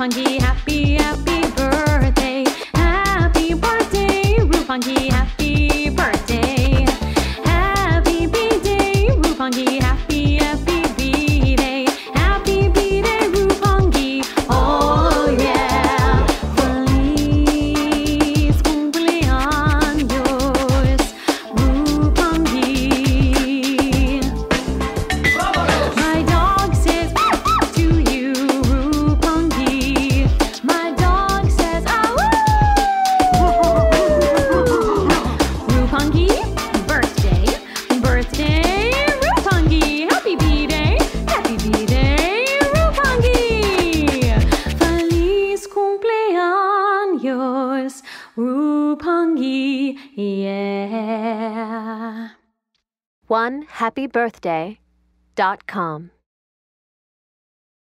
Funky, happy, happy birthday. Happy birthday, Rufunky. Birthday, birthday. Happy B-Day, happy Roopangi. Feliz cumpleaños, yeah. One happy birthday dot com.